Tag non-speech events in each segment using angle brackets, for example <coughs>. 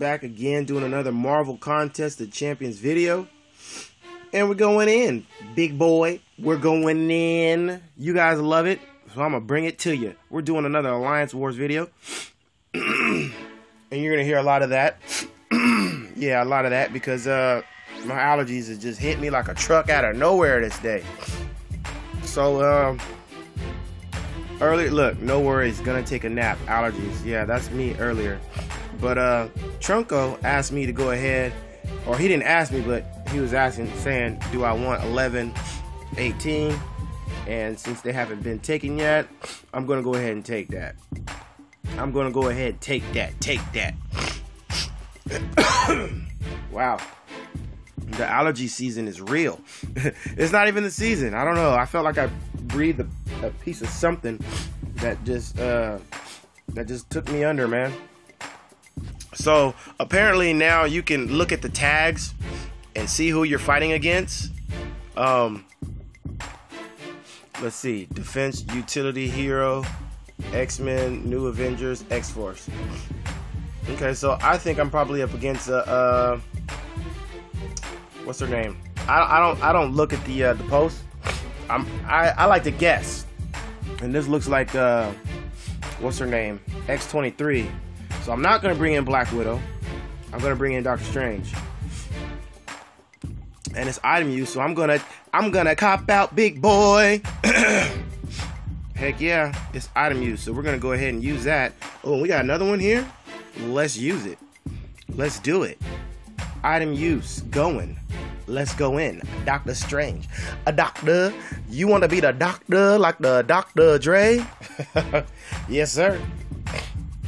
back again doing another Marvel Contest of Champions video. And we're going in. Big boy, we're going in. You guys love it, so I'm going to bring it to you. We're doing another Alliance Wars video. <clears throat> and you're going to hear a lot of that. <clears throat> yeah, a lot of that because uh, my allergies has just hit me like a truck out of nowhere this day. So, um, earlier, look, no worries, gonna take a nap. Allergies, yeah, that's me earlier. But uh, Trunko asked me to go ahead, or he didn't ask me, but he was asking, saying, do I want 11, 18? And since they haven't been taken yet, I'm gonna go ahead and take that. I'm gonna go ahead, take that, take that. <coughs> wow the allergy season is real. <laughs> it's not even the season. I don't know. I felt like I breathed a, a piece of something that just uh, that just took me under, man. So apparently now you can look at the tags and see who you're fighting against. Um, let's see: Defense, Utility Hero, X Men, New Avengers, X Force. Okay, so I think I'm probably up against a. Uh, what's her name? I, I don't I don't look at the uh, the post. I'm I, I like to guess, and this looks like uh, what's her name? X23. So I'm not gonna bring in Black Widow. I'm gonna bring in Doctor Strange. And it's item use, so I'm gonna I'm gonna cop out, big boy. <clears throat> Heck yeah, it's item use, so we're gonna go ahead and use that. Oh, we got another one here. Let's use it. Let's do it. Item use going. Let's go in. Doctor Strange. A doctor. You want to be the doctor like the Dr. Dre? <laughs> yes, sir.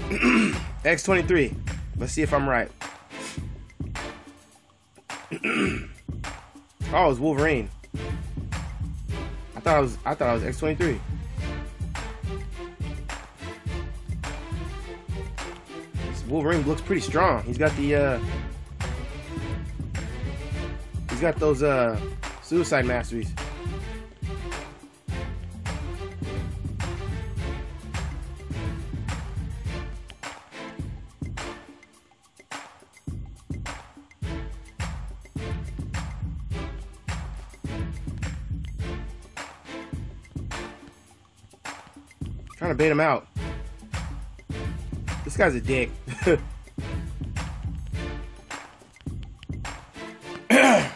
<clears throat> X23. Let's see if I'm right. <clears throat> oh, it's Wolverine. I thought I was I thought I was X23. This Wolverine looks pretty strong. He's got the uh He's got those uh suicide masteries. Trying to bait him out. This guy's a dick. <laughs> <clears throat>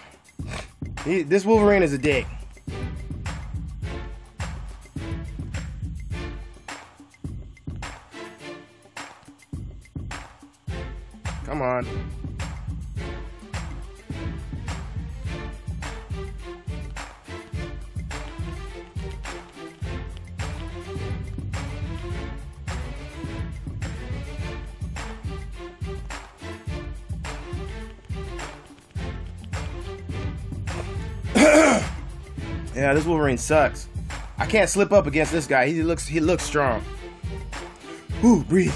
He, this Wolverine is a dick. Yeah, this Wolverine sucks. I can't slip up against this guy. He looks he looks strong. Ooh, breathe.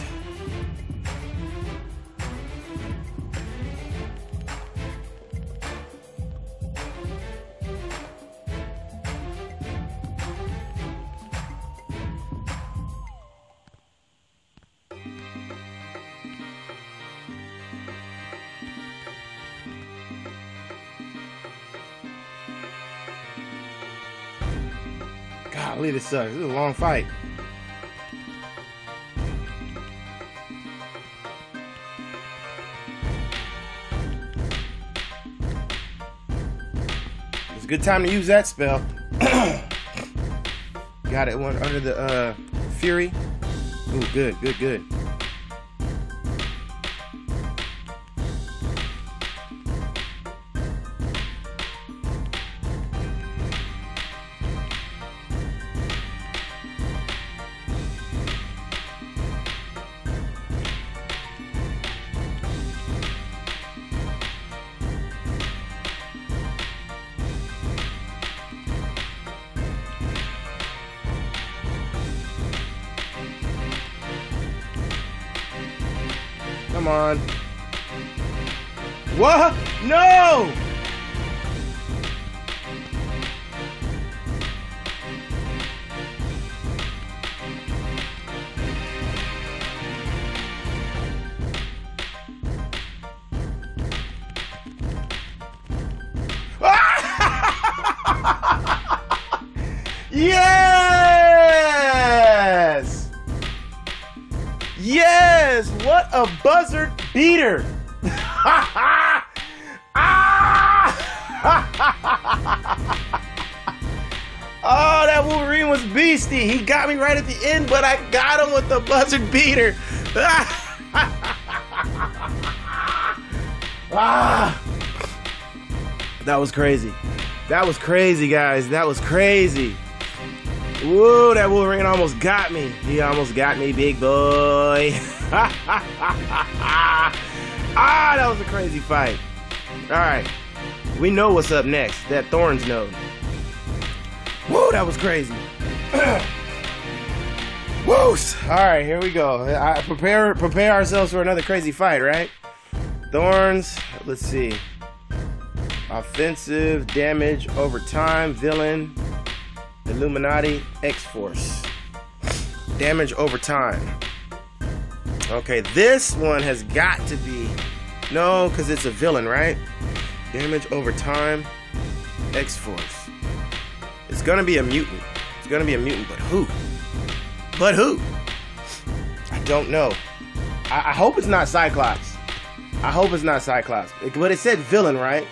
Golly, this sucks. This is a long fight. It's a good time to use that spell. <coughs> Got it one under the uh, Fury. Ooh, good, good, good. Come on. What? No! Yes! What a buzzer beater! <laughs> ah! <laughs> oh, that Wolverine was beastie. He got me right at the end, but I got him with the buzzer beater. <laughs> ah! That was crazy. That was crazy, guys. That was crazy. Whoa, that Wolverine almost got me. He almost got me, big boy. <laughs> ah, that was a crazy fight. All right, we know what's up next. That Thorns node. Whoa, that was crazy. <clears throat> Whoa! All right, here we go. I prepare prepare ourselves for another crazy fight, right? Thorns. Let's see. Offensive damage over time. Villain. Illuminati X-Force. Damage over time. Okay, this one has got to be... No, because it's a villain, right? Damage over time. X-Force. It's gonna be a mutant. It's gonna be a mutant, but who? But who? I don't know. I, I hope it's not Cyclops. I hope it's not Cyclops. It, but it said villain, right?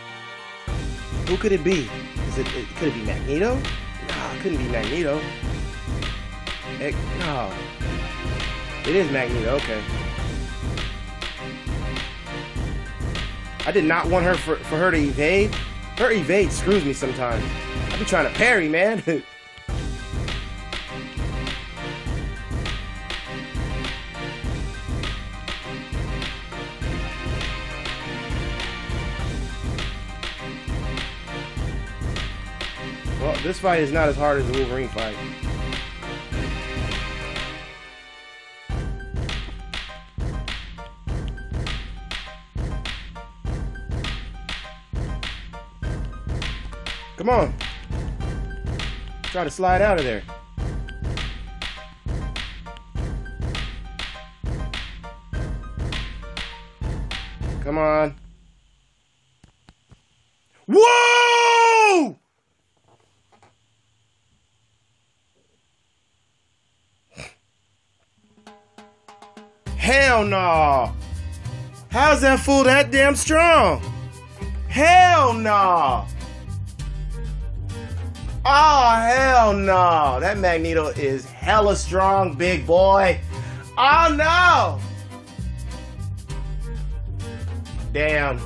Who could it be? Is it, it could it be Magneto? Couldn't be Magneto. It, no. It is Magneto, okay. I did not want her for, for her to evade. Her evade screws me sometimes. I be trying to parry, man. <laughs> this fight is not as hard as the Wolverine fight. Come on. Try to slide out of there. Come on. Hell no. How's that fool that damn strong? Hell no. Oh, ah, hell no. That Magneto is hella strong, big boy. Oh, no. Damn.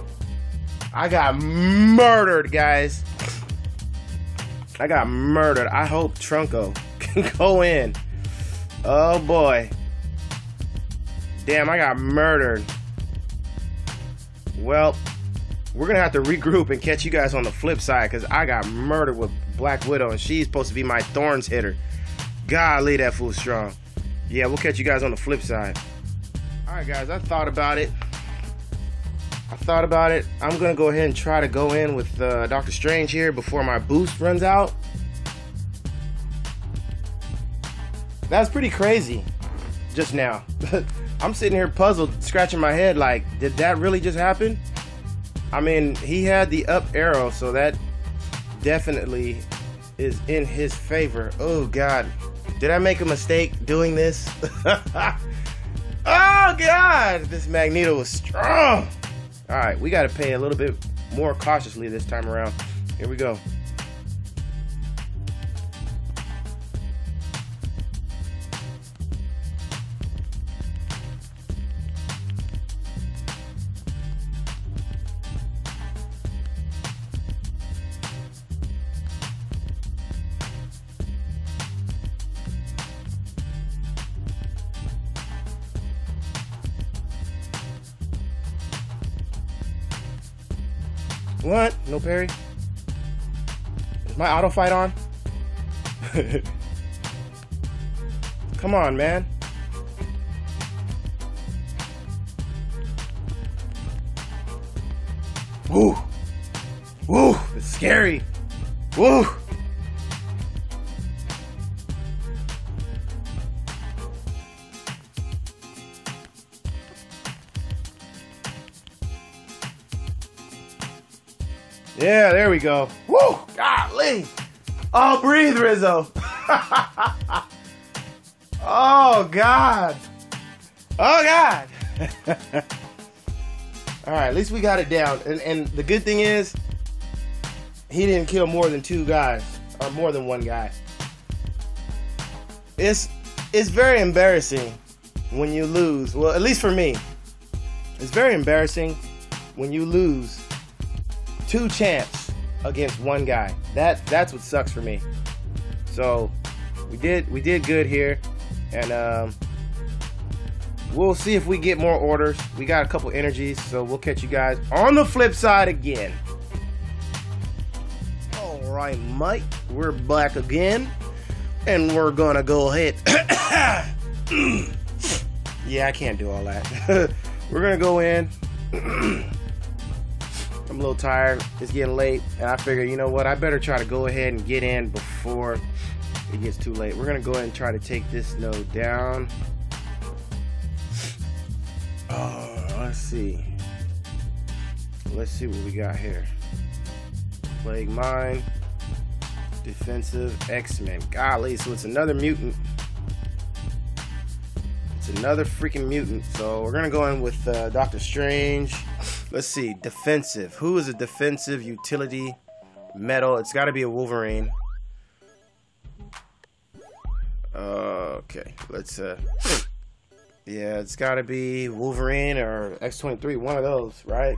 I got murdered, guys. I got murdered. I hope Trunko <laughs> can go in. Oh, boy. Damn, I got murdered. Well, we're to have to regroup and catch you guys on the flip side because I got murdered with Black Widow, and she's supposed to be my Thorns hitter. Golly, that fool strong. Yeah, we'll catch you guys on the flip side. All right, guys, I thought about it. I thought about it. I'm gonna go ahead and try to go in with uh, Doctor Strange here before my boost runs out. That's pretty crazy. Just now, <laughs> I'm sitting here puzzled, scratching my head. Like, did that really just happen? I mean, he had the up arrow, so that definitely is in his favor. Oh God, did I make a mistake doing this? <laughs> oh God, this Magneto was strong. All right, we got to pay a little bit more cautiously this time around. Here we go. What? No parry? Is my auto fight on? <laughs> Come on, man. Woo! Woo! It's scary. Woo! Yeah, there we go. Woo! Golly! Oh, breathe, Rizzo. <laughs> oh God. Oh God. <laughs> All right, at least we got it down. And and the good thing is, he didn't kill more than two guys or more than one guy. It's it's very embarrassing when you lose. Well, at least for me, it's very embarrassing when you lose two champs against one guy. That that's what sucks for me. So we did we did good here, and um, we'll see if we get more orders. We got a couple energies, so we'll catch you guys on the flip side again. All right, Mike, we're back again, and we're gonna go ahead. <coughs> yeah, I can't do all that. <laughs> we're gonna go in. <coughs> I'm a little tired. It's getting late, and I figure, you know what? I better try to go ahead and get in before it gets too late. We're gonna go ahead and try to take this node down. Oh, let's see. Let's see what we got here. Plague Mine, Defensive, X-Men. Golly, so it's another mutant. It's another freaking mutant. So we're gonna go in with uh, Doctor Strange. Let's see, defensive. Who is a defensive utility metal? It's got to be a Wolverine. Uh, okay, let's. uh Yeah, it's got to be Wolverine or X23. One of those, right?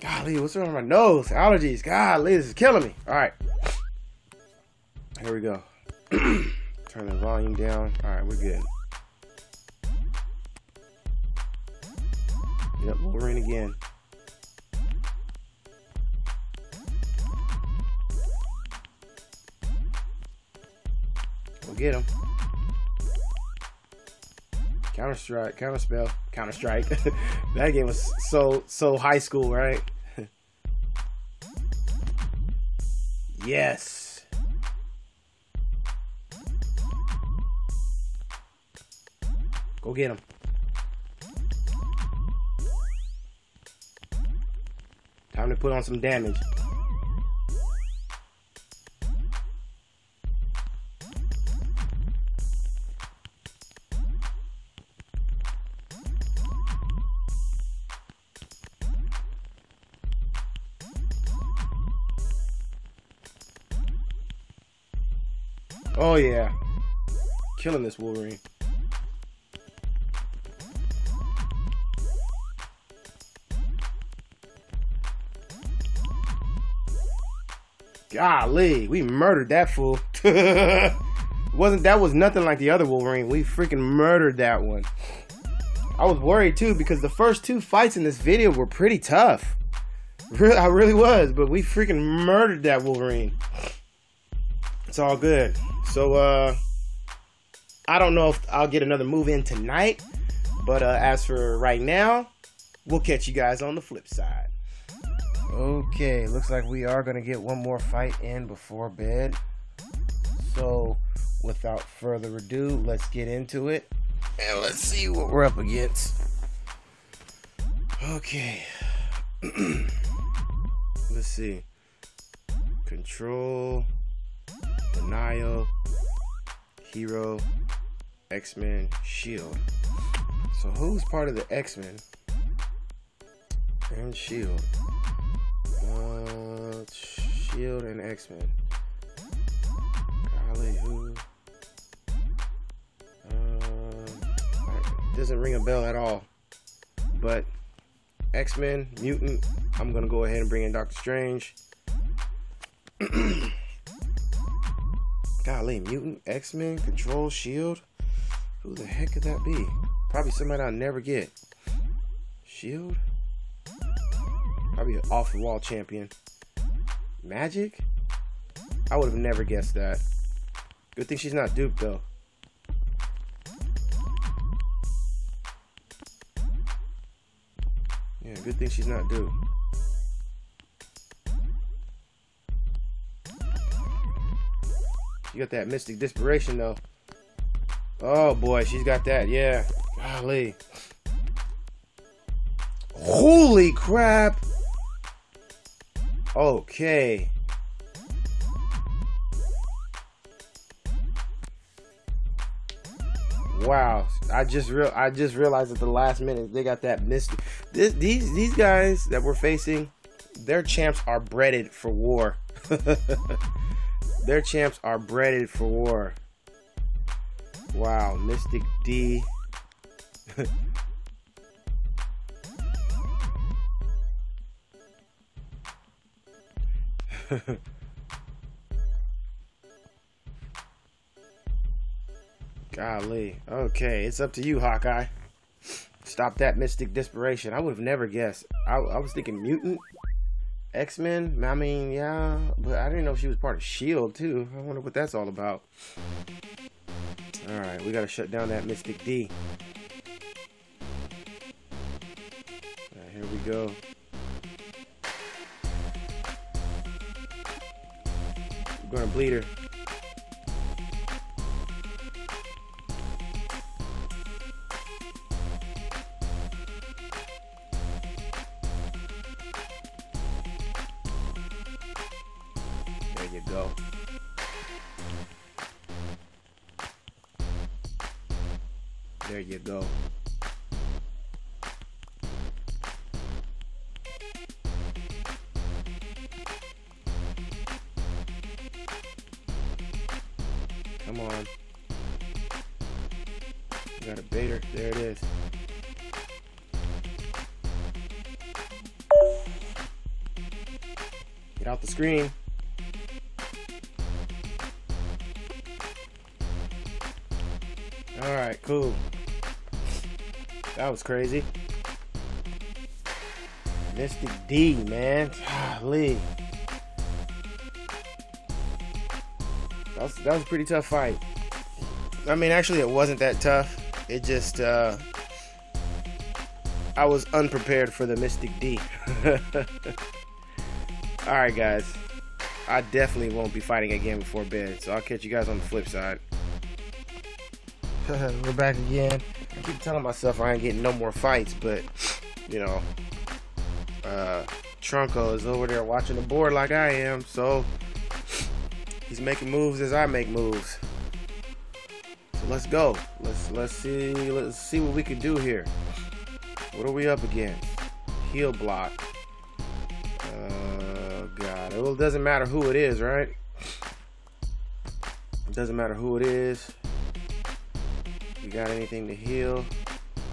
Golly, what's wrong with my nose? Allergies. Golly, this is killing me. All right, here we go. <clears throat> Turn the volume down. All right, we're good. Yep, Wolverine again. We'll get him. Counter strike, counter spell, counter strike. <laughs> that game was so so high school, right? <laughs> yes. Go get him. Put on some damage. Oh yeah. Killing this Wolverine. Golly, we murdered that fool. <laughs> Wasn't that was nothing like the other Wolverine. We freaking murdered that one. I was worried too because the first two fights in this video were pretty tough. <laughs> Really, I really was, but we freaking murdered that Wolverine. It's all good. So uh I don't know if I'll get another move in tonight, but uh as for right now, we'll catch you guys on the flip side. Okay, looks like we are going to get one more fight in before bed. So, without further ado, let's get into it. And let's see what we're up against. Okay. <clears throat> let's see. Control, Denial, Hero, X-Men, Shield. So who's part of the X-Men? And Shield. Shield and X Men. Golly, who? Uh, doesn't ring a bell at all. But X Men, Mutant. I'm gonna go ahead and bring in Doctor Strange. <clears throat> Golly, Mutant, X Men, Control, Shield. Who the heck could that be? Probably somebody I'll never get. Shield. Probably an off the wall champion. Magik? I would have never guessed that. Good thing she's not duped though. Yeah, good thing she's not duped. She got that mystic desperation though. Oh boy, she's got that, yeah. Golly. Holy crap! Okay. Wow, I just real I just realized at the last minute they got that Mystic. This, these these guys that we're facing, their champs are breaded for war. <laughs> their champs are breaded for war. Wow, Mystic D. <laughs> <laughs> Golly. Okay, it's up to you, Hawkeye. Stop that mystic desperation. I would have never guessed. I, I was thinking mutant, X Men. I mean, yeah, but I didn't know she was part of Shield too. I wonder what that's all about. All right, we gotta shut down that Mystic D. Here we go. Gonna bleed her. Come on. You got a baiter. There it is. Get out the screen. Alright, cool. That was crazy. Mystic D, man. Lee. Was, that was a pretty tough fight. I mean, actually, it wasn't that tough. It just, uh, I was unprepared for the Mystic D. <laughs> Alright, guys. I definitely won't be fighting again before bed, so I'll catch you guys on the flip side. <laughs> We're back again. I keep telling myself I ain't getting no more fights, but you know, uh, Trunko is over there watching the board like I am, so he's making moves as I make moves. So let's go. Let's let's see let's see what we can do here. What are we up against? Heal block. Uh, God. Well, it doesn't matter who it is, right? It doesn't matter who it is. You got anything to heal?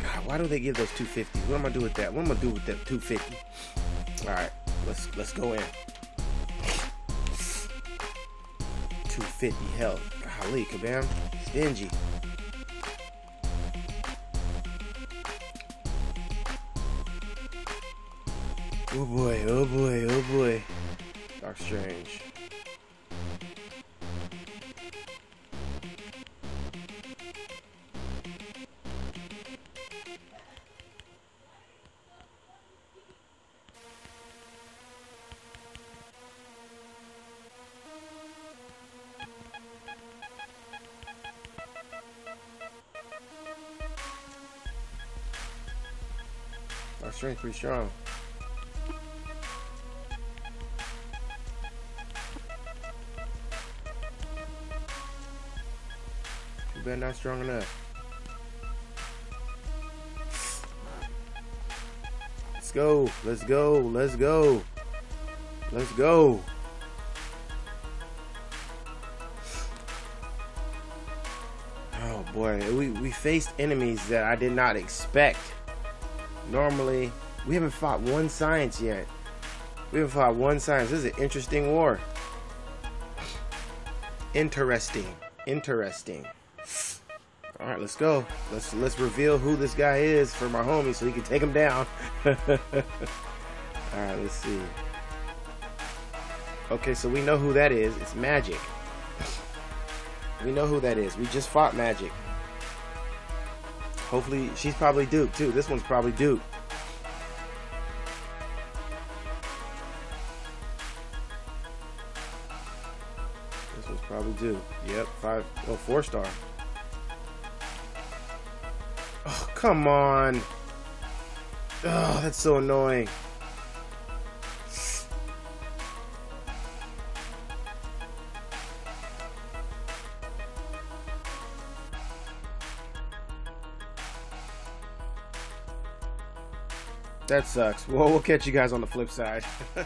God, why do they give those 250? What am I do with that? What am I do with that 250? All right, let's let's go in. 250 health. Golly, kabam, stingy. Oh boy, oh boy, oh boy. Dark Strange. Strength pretty strong. You better not strong enough. Let's go. Let's go. Let's go. Let's go. Oh boy, we, we faced enemies that I did not expect. Normally, we haven't fought one science yet. We haven't fought one science. This is an interesting war. Interesting. Interesting. All right, let's go. Let's let's reveal who this guy is for my homie, so he can take him down. <laughs> All right, let's see. Okay, so we know who that is. It's Magik. We know who that is. We just fought Magik. Hopefully, she's probably duped too. This one's probably duped. This one's probably duped. Yep, five, oh, four star. Oh, come on. Oh, that's so annoying. That sucks. Well, we'll catch you guys on the flip side. <laughs>